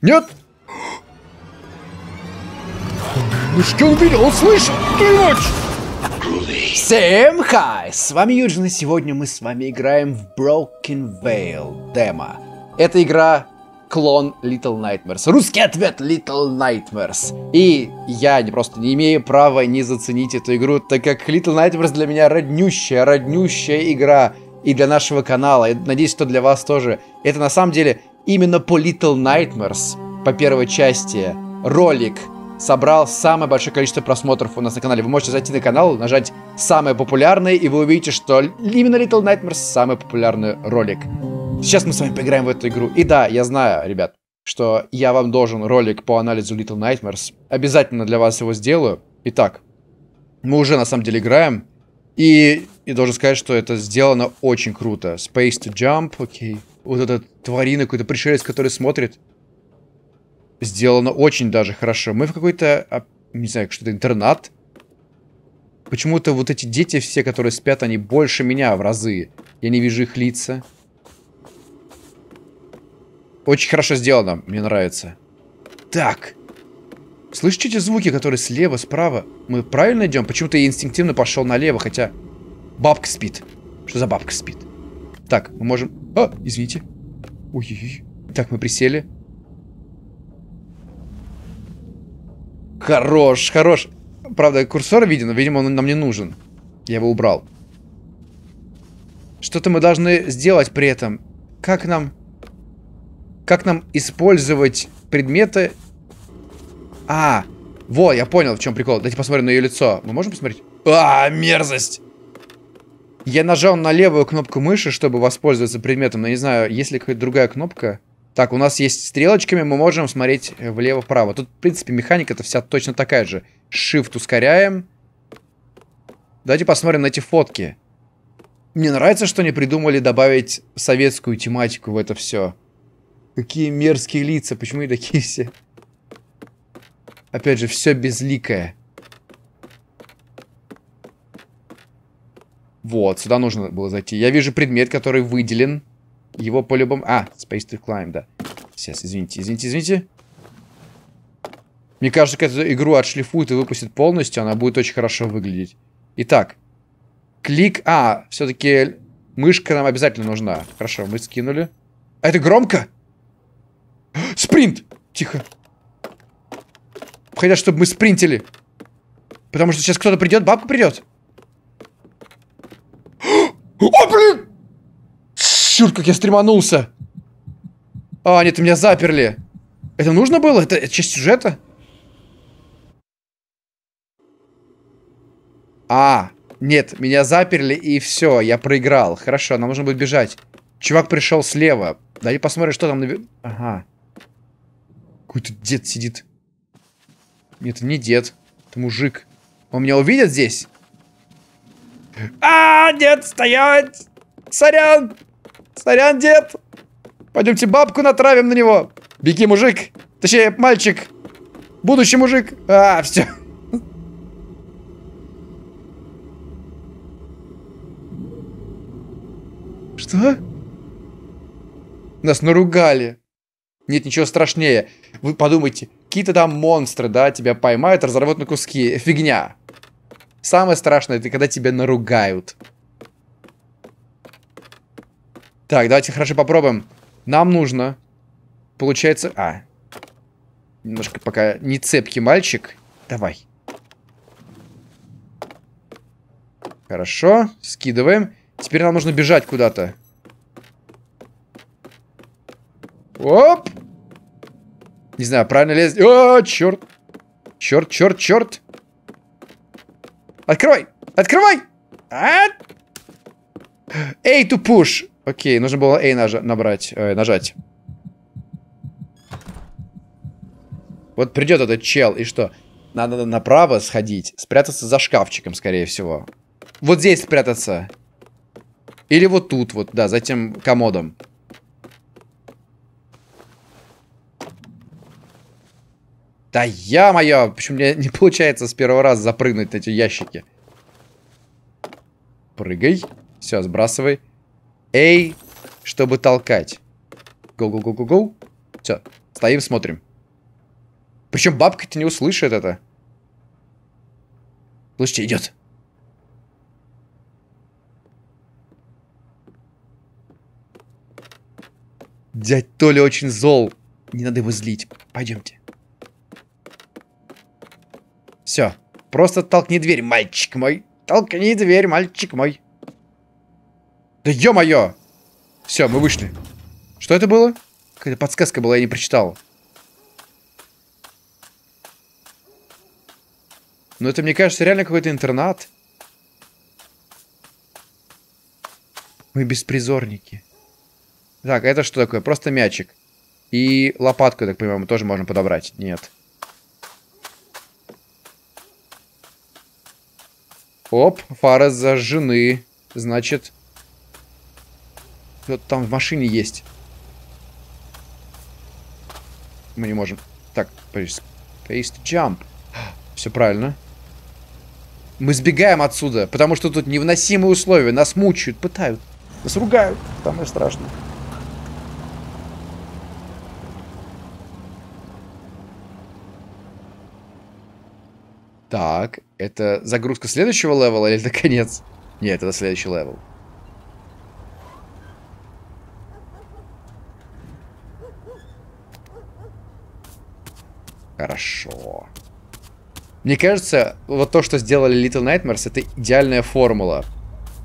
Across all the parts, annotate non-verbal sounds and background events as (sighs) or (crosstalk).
Нет! Ну что он видел? Он слышал! Всем хай! С вами Юджин, и сегодня мы с вами играем в Broken Veil демо. Эта игра клон Little Nightmares. Русский ответ Little Nightmares. И я не просто не имею права не заценить эту игру, так как Little Nightmares для меня роднющая, роднющая игра. И для нашего канала. И надеюсь, что для вас тоже. Это на самом деле именно по Little Nightmares, по первой части, ролик собрал самое большое количество просмотров у нас на канале. Вы можете зайти на канал, нажать самое популярное, и вы увидите, что именно Little Nightmares самый популярный ролик. Сейчас мы с вами поиграем в эту игру. И да, я знаю, ребят, что я вам должен ролик по анализу Little Nightmares. Обязательно для вас его сделаю. Итак, мы уже на самом деле играем. И, и должен сказать, что это сделано очень круто. Space to jump, окей. Okay. Вот этот тварина, какой-то пришелец, который смотрит. Сделано очень даже хорошо. Мы в какой-то, а, не знаю, что-то интернат. Почему-то вот эти дети все, которые спят, они больше меня в разы. Я не вижу их лица. Очень хорошо сделано, мне нравится. Так. Слышите эти звуки, которые слева, справа? Мы правильно идем? Почему-то я инстинктивно пошел налево, хотя... Бабка спит. Что за бабка спит? Так, мы можем... А, извините. Ой-ой-ой. Так, мы присели. Хорош, хорош. Правда, курсор виден, но, видимо, он нам не нужен. Я его убрал. Что-то мы должны сделать при этом. Как нам... Как нам использовать предметы... А, вот, я понял, в чем прикол. Давайте посмотрим на ее лицо. Мы можем посмотреть? А, мерзость! Я нажал на левую кнопку мыши, чтобы воспользоваться предметом, но не знаю, есть ли какая-то другая кнопка. Так, у нас есть стрелочками, мы можем смотреть влево-вправо. Тут, в принципе, механика-то вся точно такая же. Shift ускоряем. Давайте посмотрим на эти фотки. Мне нравится, что они придумали добавить советскую тематику в это все. Какие мерзкие лица, почему и такие все? Опять же, все безликое. Вот, сюда нужно было зайти. Я вижу предмет, который выделен. Его по-любому... А, Space to Climb, да. Сейчас, извините, извините, извините. Мне кажется, как эту игру отшлифуют и выпустят полностью, она будет очень хорошо выглядеть. Итак. Клик... А, все-таки мышка нам обязательно нужна. Хорошо, мы скинули. А это громко? (gasps) Спринт! Тихо. Хотят, чтобы мы спринтили. Потому что сейчас кто-то придет, бабка придет. О, блин! Черт, как я стреманулся. А, нет, меня заперли. Это нужно было? Это, это часть сюжета? А, нет, меня заперли и все, я проиграл. Хорошо, нам нужно будет бежать. Чувак пришел слева. Давай посмотрим, что там. На... Ага. Какой-то дед сидит. Нет, это не дед. Это мужик. Он меня увидит здесь? А, нет, стоять! Сорян! Сорян, дед! Пойдемте бабку натравим на него. Беги, мужик. Точнее, мальчик. Будущий мужик. А, все. Что? Нас наругали. Нет ничего страшнее. Вы подумайте, какие-то там монстры, да, тебя поймают, разорвут на куски. Фигня. Самое страшное, это когда тебя наругают. Так, давайте хорошо попробуем. Нам нужно, получается... А, немножко пока не цепкий мальчик. Давай. Хорошо, скидываем. Теперь нам нужно бежать куда-то. Оп! Не знаю, правильно лезть. О, черт! Черт, черт, черт! Открывай! Открывай! А? A to push. Окей, нужно было A наж набрать, э, нажать. Вот придет этот чел, и что? Надо направо сходить, спрятаться за шкафчиком, скорее всего. Вот здесь спрятаться. Или вот тут вот, да, за тем комодом. Да я-моё! Почему мне не получается с первого раза запрыгнуть на эти ящики? Прыгай. Все, сбрасывай. Эй, чтобы толкать. Гоу-гоу-гоу-гоу-гоу. Все. Стоим, смотрим. Причем бабка-то не услышит это. Слушайте, идет. Дядь Толя очень зол. Не надо его злить. Пойдемте. Все. Просто толкни дверь, мальчик мой. Толкни дверь, мальчик мой. Да ё-моё! Все, мы вышли. Что это было? Какая-то подсказка была, я не прочитал. Но это, мне кажется, реально какой-то интернат. Мы беспризорники. Так, это что такое? Просто мячик. И лопатку, так понимаю, мы тоже можем подобрать. Нет. Оп, фары зажжены. Значит, кто-то там в машине есть. Мы не можем. Так, paste jump. Все правильно. Мы сбегаем отсюда, потому что тут невыносимые условия. Нас мучают, пытают. Нас ругают. Самое страшное. Так, это загрузка следующего левела или это конец? Нет, это следующий левел. Хорошо. Мне кажется, вот то, что сделали Little Nightmares, это идеальная формула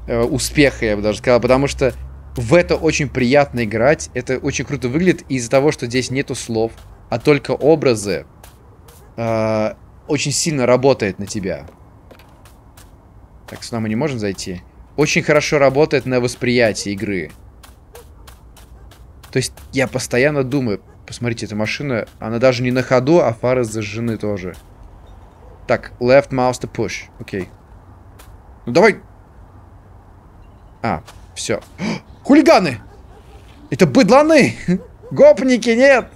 э, успеха, я бы даже сказал, потому что в это очень приятно играть, это очень круто выглядит из-за того, что здесь нету слов, а только образы. Э, очень сильно работает на тебя. Так, сюда мы не можем зайти. Очень хорошо работает на восприятие игры. То есть я постоянно думаю, посмотрите, эта машина, она даже не на ходу, а фары зажжены тоже. Так, left mouse to push. Окей. Ну давай. А, все. (gasps) Хулиганы! Это быдланы! (laughs) Гопники, нет!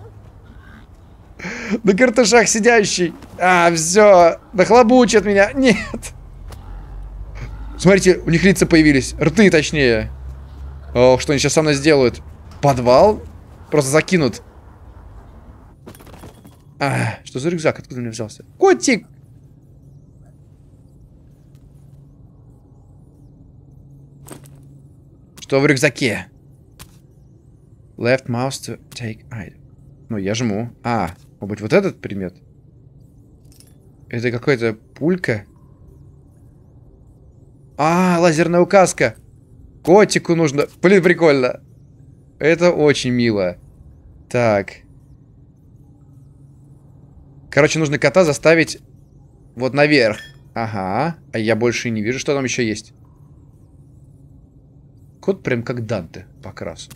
(laughs) На картышах сидящий. А, все. Нахлобучат меня. (laughs) Нет. Смотрите, у них лица появились. Рты, точнее. Ох, что они сейчас со мной сделают? Подвал? Просто закинут. А, что за рюкзак? Откуда меня взялся? Котик! Что в рюкзаке? Left mouse to take item. Ну, я жму. А, может быть, вот этот предмет? Это какая-то пулька? А, лазерная указка. Котику нужно. Блин, прикольно. Это очень мило. Так. Короче, нужно кота заставить вот наверх. Ага. А я больше не вижу, что там еще есть. Кот прям как Данте по красу.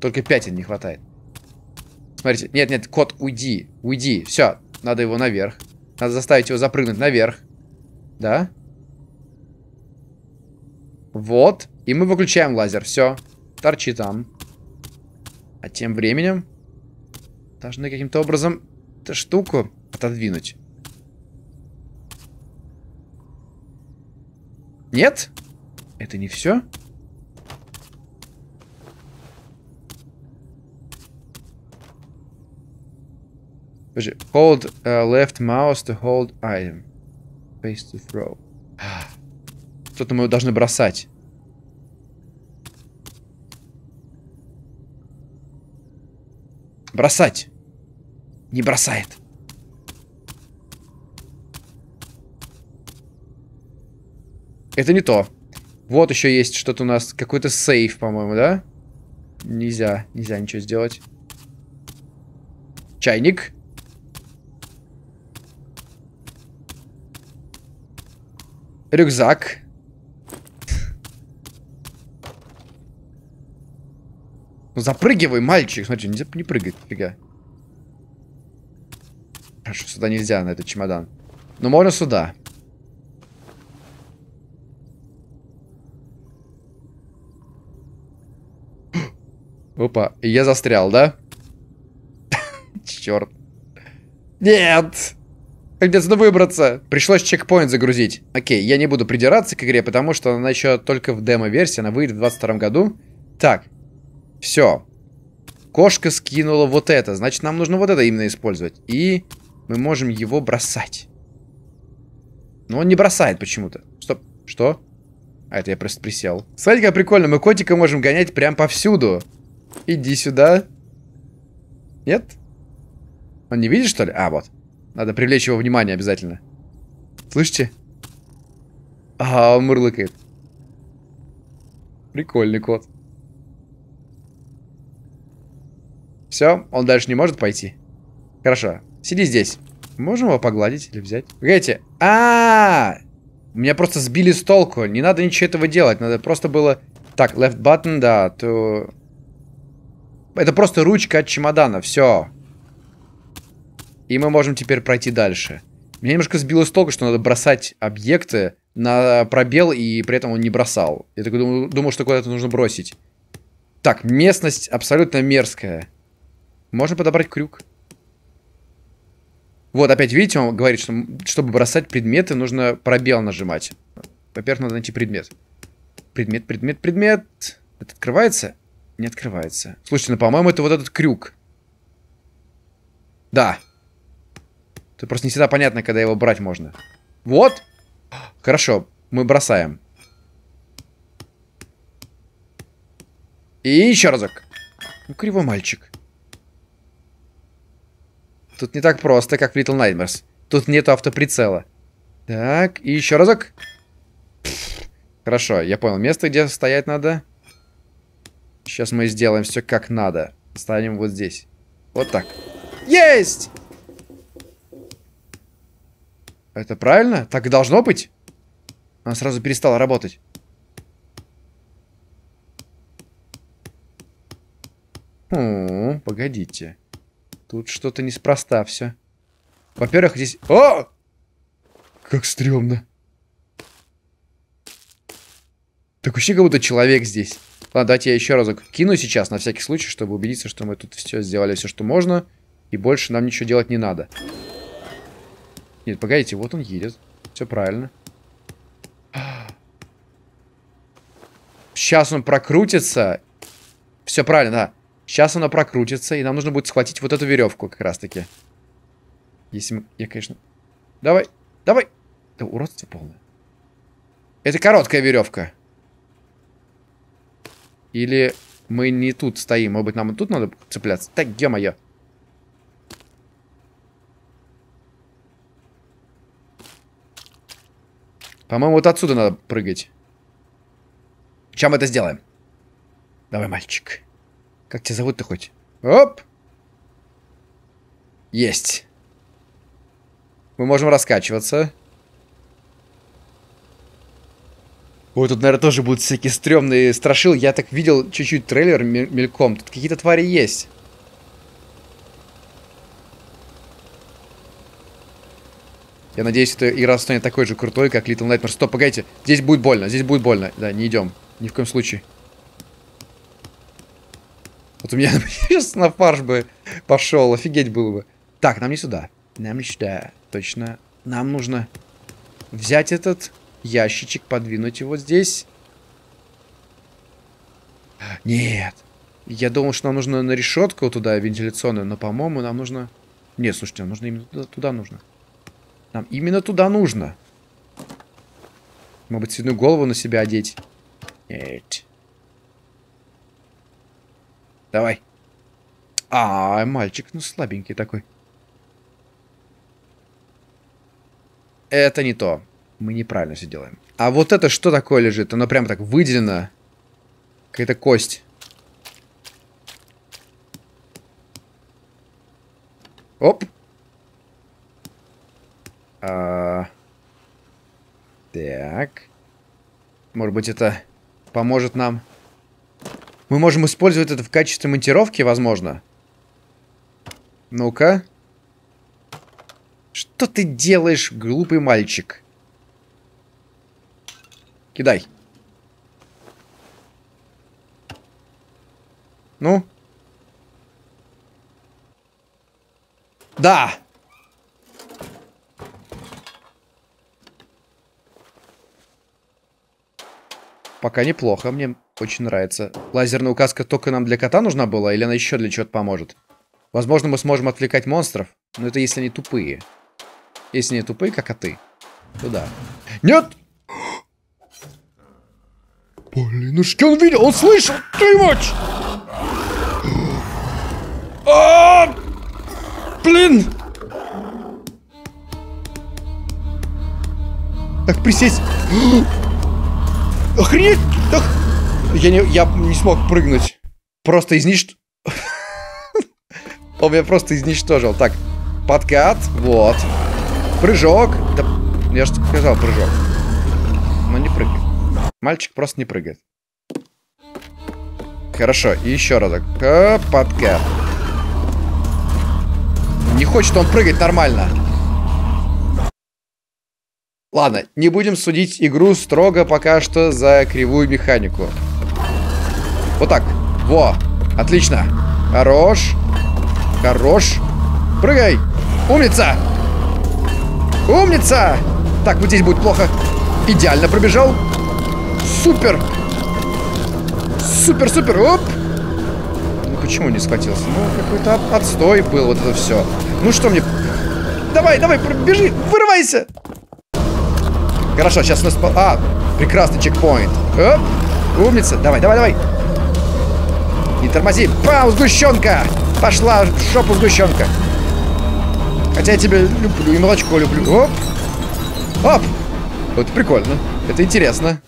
Только пятен не хватает. Смотрите, нет, нет, кот, уйди, уйди. Все, надо его наверх. Надо заставить его запрыгнуть наверх. Да? Вот. И мы выключаем лазер. Все. Торчи там. А тем временем должны каким-то образом эту штуку отодвинуть. Нет? Это не все? Подожди. Hold uh, left mouse to hold item. Face to throw. (sighs) Что-то мы должны бросать. Бросать. Не бросает. Это не то. Вот еще есть что-то у нас. Какой-то сейф, по-моему, да? Нельзя. Нельзя ничего сделать. Чайник. Рюкзак. Ну запрыгивай, мальчик. Смотри, нельзя не прыгать, фига. Хорошо, сюда нельзя, на этот чемодан. Но можно сюда. Опа, я застрял, да? (laughs) Черт. Нет! Отсюда выбраться? Пришлось чекпоинт загрузить. Окей, я не буду придираться к игре, потому что она еще только в демо-версии, она выйдет в 22 году. Так, все. Кошка скинула вот это. Значит, нам нужно вот это именно использовать. И мы можем его бросать. Но он не бросает почему-то. Стоп. Что? А, это я просто присел. Смотрите, как прикольно. Мы котика можем гонять прям повсюду. Иди сюда. Нет? Он не видит, что ли? А, вот. Надо привлечь его внимание обязательно. Слышите? А, он мурлыкает. Прикольный кот. Все, он дальше не может пойти. Хорошо. Сиди здесь. Можем его погладить или взять? Погодите. А, -а, а Меня просто сбили с толку. Не надо ничего этого делать. Надо просто было... Так, left button, да, то... Это просто ручка от чемодана. Все. И мы можем теперь пройти дальше. Меня немножко сбило с толку, что надо бросать объекты на пробел, и при этом он не бросал. Я такой думал, думал что куда-то нужно бросить. Так, местность абсолютно мерзкая. Можно подобрать крюк. Вот, опять, видите, он говорит, что чтобы бросать предметы, нужно пробел нажимать. Во-первых, надо найти предмет. Предмет, предмет, предмет. Это открывается? Не открывается. Слушайте, ну, по-моему, это вот этот крюк. Да. Это просто не всегда понятно, когда его брать можно. Вот. Хорошо, мы бросаем. И еще разок. Ну, кривой мальчик. Тут не так просто, как в Little Nightmares. Тут нету автоприцела. Так, и еще разок. Хорошо, я понял. Место, где стоять надо. Сейчас мы сделаем все как надо. Ставим вот здесь. Вот так. Есть! Это правильно? Так и должно быть? Она сразу перестала работать. О, погодите. Тут что-то неспроста все. Во-первых, здесь... О! Как стрёмно. Так вообще как будто человек здесь. Ладно, давайте я еще разок кину сейчас, на всякий случай, чтобы убедиться, что мы тут все сделали, все, что можно. И больше нам ничего делать не надо. Нет, погодите, вот он едет. Все правильно. Сейчас он прокрутится. Все правильно, да. Сейчас она прокрутится, и нам нужно будет схватить вот эту веревку как раз-таки. Если мы... Я, конечно... Давай, давай! Да уродство полное. Это короткая веревка. Или мы не тут стоим? Может быть, нам и тут надо цепляться? Так, ё-моё. По-моему, вот отсюда надо прыгать. Чем мы это сделаем? Давай, мальчик. Как тебя зовут-то хоть? Оп! Есть. Мы можем раскачиваться. Ой, тут, наверное, тоже будут всякие стрёмные страшил. Я так видел чуть-чуть трейлер мельком. Тут какие-то твари есть. Я надеюсь, это игра станет такой же крутой, как Little Nightmares. Стоп, погодите. Здесь будет больно, здесь будет больно. Да, не идем. Ни в коем случае. Вот у меня (laughs) сейчас на фарш бы пошел, офигеть было бы. Так, нам не сюда. Нам не сюда. Точно. Нам нужно взять этот ящичек, подвинуть его здесь. Нет. Я думал, что нам нужно на решетку туда вентиляционную, но, по-моему, нам нужно... Нет, слушайте, нам нужно именно туда, туда нужно. Нам именно туда нужно. Может быть, свиную голову на себя одеть? Нет. Давай. А, мальчик, ну слабенький такой. Это не то. Мы неправильно все делаем. А вот это что такое лежит? Оно прям так выделено. Какая-то кость. Оп. А... Так. Может быть, это поможет нам мы можем использовать это в качестве монтировки, возможно. Ну-ка. Что ты делаешь, глупый мальчик? Кидай. Ну? Да! Пока неплохо, мне очень нравится. Лазерная указка только нам для кота нужна была, или она еще для чего-то поможет? Возможно, мы сможем отвлекать монстров, но это если они тупые. Если не тупые, как коты, то да. Нет! Блин, ну что он видел? Он слышал! Ты мать! А! Блин! Так, присесть. Охренеть! Так... Я не, я не смог прыгнуть. Просто изничтожил. Он меня просто изничтожил. Так, подкат. Вот. Прыжок. Да, я же сказал прыжок. Но не прыгает. Мальчик просто не прыгает. Хорошо, еще разок. Подкат. Не хочет он прыгать нормально. Ладно, не будем судить игру строго пока что за кривую механику. Вот так. Во. Отлично. Хорош. Хорош. Прыгай. Умница. Умница. Так, вот здесь будет плохо. Идеально пробежал. Супер. Супер, супер. Оп. Ну, почему не схватился? Ну, какой-то отстой был вот это все. Ну, что мне... Давай, давай, бежи, вырывайся. Хорошо, сейчас у нас... А, прекрасный чекпоинт. Оп, умница. Давай, давай, давай. Не тормози. Пау, сгущенка. Пошла в шопу сгущенка. Хотя я тебя люблю и молочко люблю. Оп. Оп. Вот прикольно. Это интересно.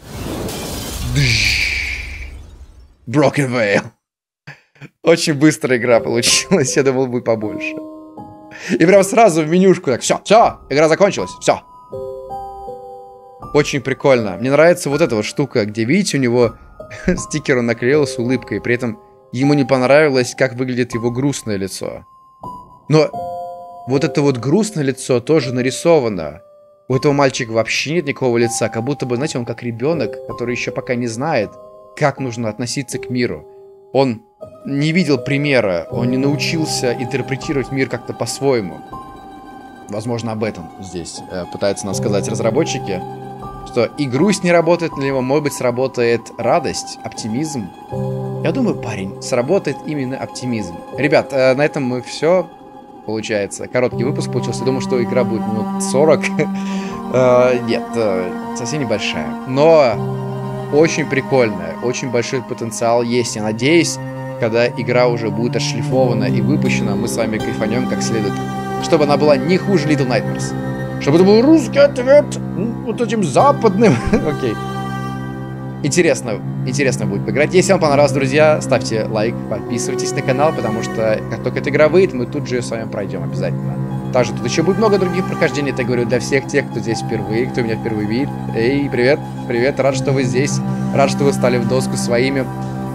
Broken Veil. Очень быстрая игра получилась. (laughs) Я думал, будет побольше. И прям сразу в менюшку так, все, все, игра закончилась, все. Очень прикольно. Мне нравится вот эта вот штука, где, видите, у него (laughs) стикер он наклеил с улыбкой, при этом ему не понравилось, как выглядит его грустное лицо. Но вот это вот грустное лицо тоже нарисовано. У этого мальчика вообще нет никакого лица, как будто бы, знаете, он как ребенок, который еще пока не знает, как нужно относиться к миру. Он не видел примера, он не научился интерпретировать мир как-то по-своему. Возможно, об этом здесь э, пытаются нам сказать разработчики что и грусть не работает для него, может быть, сработает радость, оптимизм. Я думаю, парень, сработает именно оптимизм. Ребят, э, на этом мы все. Получается, короткий выпуск получился. Я думаю, что игра будет минут 40. (laughs) э, нет, э, совсем небольшая. Но очень прикольная, очень большой потенциал есть. Я надеюсь, когда игра уже будет отшлифована и выпущена, мы с вами кайфанем как следует. Чтобы она была не хуже Little Nightmares. Чтобы это был русский ответ вот этим западным. (laughs) Окей. Интересно, интересно будет поиграть. Если вам понравилось, друзья, ставьте лайк, подписывайтесь на канал, потому что как только эта игра выйдет, мы тут же ее с вами пройдем обязательно. Также тут еще будет много других прохождений, это говорю для всех тех, кто здесь впервые, кто меня впервые видит. Эй, привет, привет, рад, что вы здесь, рад, что вы стали в доску своими.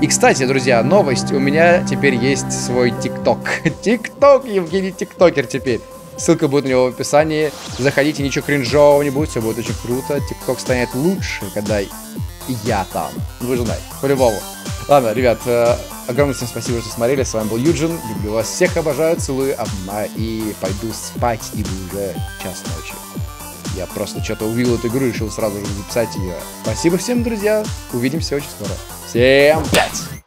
И, кстати, друзья, новость, у меня теперь есть свой ТикТок. (laughs) ТикТок, Евгений ТикТокер теперь. Ссылка будет у него в описании. Заходите, ничего кринжового не будет, все будет очень круто. ТикТок станет лучше, когда я там. Вы же знаете, по-любому. Ладно, ребят, э, огромное всем спасибо, что смотрели. С вами был Юджин. Люблю вас всех, обожаю, целую, обнимаю и пойду спать, ибо уже час ночи. Я просто что-то увидел эту игру и решил сразу же записать ее. Спасибо всем, друзья. Увидимся очень скоро. Всем пять!